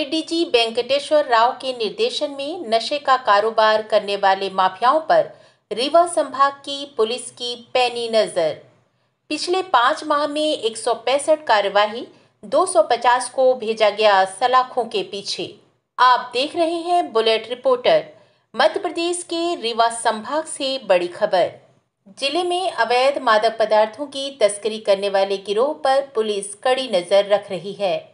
ADG Venkateshwara Rao के निर्देशन में नशे का कारोबार करने वाले माफियाओं पर रीवा संभाग की पुलिस की पैनी नज़र। पिछले पाँच माह में एक कार्यवाही 250 को भेजा गया सलाखों के पीछे। आप देख रहे हैं बुलेट रिपोर्टर, मध्य प्रदेश के रीवा संभाग से बड़ी खबर। ज़िले में अवैध मादक पदार्थों की तस्करी करने वाले गिरोह पर पुलिस कड़ी नज़र रख रही है।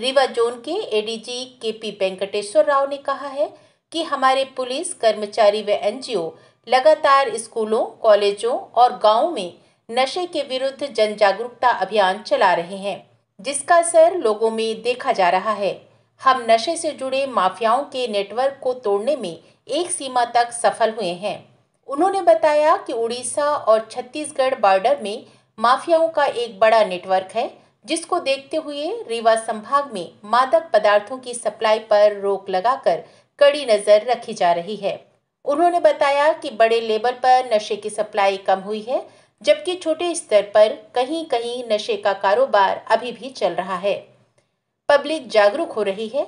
रीवा जोन के एडीजी केपी वेंकटेश्वर राव ने कहा है कि हमारे पुलिस, कर्मचारी व एनजीओ लगातार स्कूलों, कॉलेजों और गाँवों में नशे के विरुद्ध जन जागरूकता अभियान चला रहे हैं, जिसका असर लोगों में देखा जा रहा है। हम नशे से जुड़े माफियाओं के नेटवर्क को तोड़ने में एक सीमा तक सफल हुए हैं। उन्होंने बताया कि उड़ीसा और छत्तीसगढ़ बॉर्डर में माफियाओं का एक बड़ा नेटवर्क है जिसको देखते हुए रीवा संभाग में मादक पदार्थों की सप्लाई पर रोक लगाकर कड़ी नज़र रखी जा रही है। उन्होंने बताया कि बड़े लेवल पर नशे की सप्लाई कम हुई है, जबकि छोटे स्तर पर कहीं कहीं नशे का कारोबार अभी भी चल रहा है। पब्लिक जागरूक हो रही है।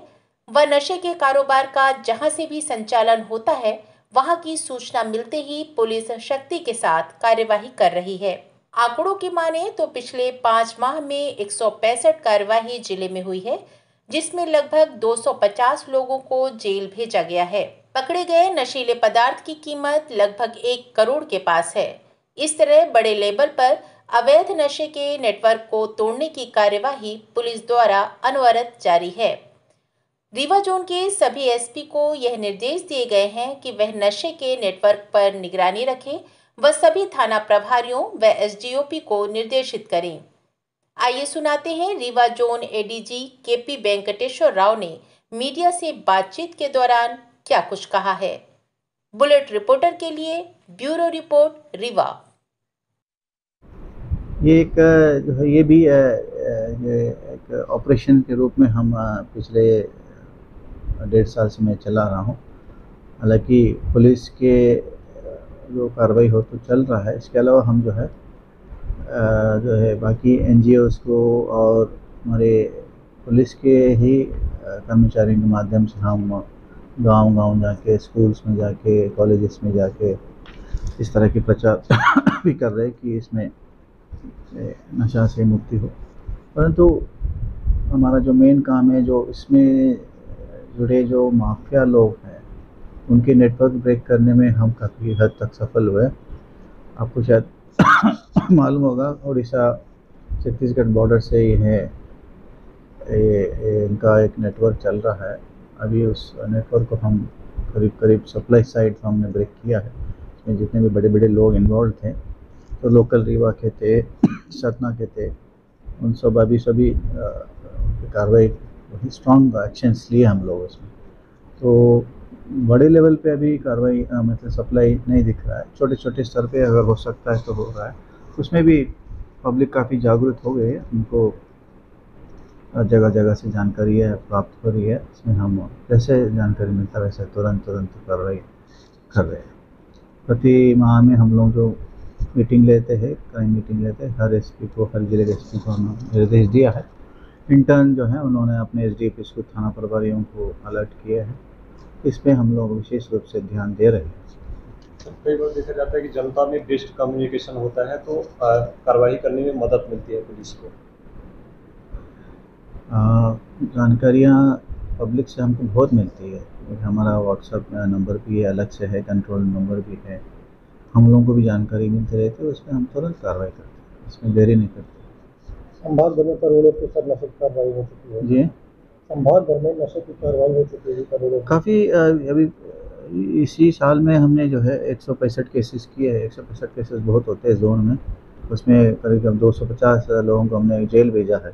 व नशे के कारोबार का जहाँ से भी संचालन होता है, वहाँ की सूचना मिलते ही पुलिस शक्ति के साथ कार्यवाही कर रही है। आंकड़ों की माने तो पिछले पाँच माह में एक कार्यवाही ज़िले में हुई है, जिसमें लगभग 250 लोगों को जेल भेजा गया है। पकड़े गए नशीले पदार्थ की कीमत लगभग एक करोड़ के पास है। इस तरह बड़े लेवल पर अवैध नशे के नेटवर्क को तोड़ने की कार्यवाही पुलिस द्वारा अनवरत जारी है। रीवा जोन के सभी एसपी को यह निर्देश दिए गए हैं कि वह नशे के नेटवर्क पर निगरानी रखें व सभी थाना प्रभारियों व एसडीओपी को निर्देशित करें। आइए सुनाते हैं Rewa zone ADG KP Venkateshwar Rao ने मीडिया से बातचीत के दौरान क्या कुछ कहा है। बुलेट रिपोर्टर के लिए ब्यूरो रिपोर्ट, रीवा। ये एक, जो है, ये भी एक ऑपरेशन के रूप में हम पिछले डेढ़ साल से मैं चला रहा हूँ। हालाँकि पुलिस के जो कार्रवाई हो तो चल रहा है। इसके अलावा हम जो है जो है बाकी एन को और हमारे पुलिस के ही कर्मचारियों के माध्यम से हम गाँव गाँव जाके, स्कूल्स में जाके, कॉलेजेस में जाके इस तरह के प्रचार भी कर रहे हैं कि इसमें नशा से मुक्ति हो। परंतु हमारा जो मेन काम है, जो इसमें जुड़े जो माफिया लोग हैं उनके नेटवर्क ब्रेक करने में हम काफ़ी हद तक सफल हुए। आपको शायद मालूम होगा, उड़ीसा, छत्तीसगढ़ बॉर्डर से ये है ये इनका एक नेटवर्क चल रहा है। अभी उस नेटवर्क को हम करीब करीब सप्लाई साइड हमने ब्रेक किया है। इसमें जितने भी बड़े बड़े लोग इन्वॉल्व थे तो लोकल रीवा के थे, सतना के थे, उन सब अभी सभी कार्रवाई स्ट्रॉन्ग एक्शंस लिए हम लोग उसमें तो बड़े लेवल पे अभी कार्रवाई मतलब सप्लाई नहीं दिख रहा है। छोटे छोटे स्तर पे अगर हो सकता है तो हो रहा है। उसमें भी पब्लिक काफ़ी जागरूक हो गई है। उनको जगह जगह से जानकारी है, प्राप्त हो रही है। इसमें हम जैसे जानकारी मिलता है, वैसे तुरंत तुरंत कार्रवाई कर रहे हैं। प्रति माह में हम लोग जो मीटिंग लेते हैं कई मीटिंग लेते हैं, हर एसपी को, हर ज़िले के एसपी को हम निर्देश दिया है। इंटर्न जो है, उन्होंने अपने एस डी थाना प्रभारियों को अलर्ट किया है। इसमें हम लोग विशेष रूप से ध्यान दे रहे हैं। कई बार देखा जाता है कि जनता में बेस्ट कम्युनिकेशन होता है तो कार्रवाई करने में मदद मिलती है पुलिस को। जानकारियाँ पब्लिक से हमको बहुत मिलती है। हमारा व्हाट्सअप नंबर भी अलग से है कंट्रोल नंबर भी है। हम लोगों को भी जानकारी मिलती रहती है उसमें हम तुरंत कार्रवाई करते हैं। इसमें देरी नहीं करते। करोड़ों की सर नशे की कार्रवाई हो चुकी है। जी। संभाग भर में नशे की कार्रवाई हो चुकी है काफ़ी अभी इसी साल में हमने जो है एक सौ पैंसठ केसेस किए हैं। एक सौ पैंसठ केसेस बहुत होते हैं जोन में। उसमें करीब दो सौ पचास लोगों को हमने जेल भेजा है।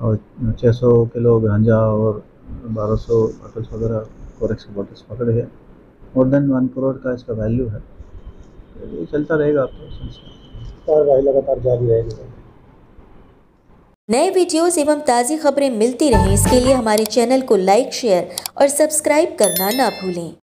और 600 किलो गांजा और 1200 बॉटल्स वगैरह कोरेक्स की बॉटल्स पकड़े हैं। मोर देन वन करोड़ का इसका वैल्यू है। ये चलता रहेगा आपको। कार्रवाई लगातार जारी रहेगी। नए वीडियोस एवं ताज़ी खबरें मिलती रहें, इसके लिए हमारे चैनल को लाइक, शेयर और सब्सक्राइब करना ना भूलें।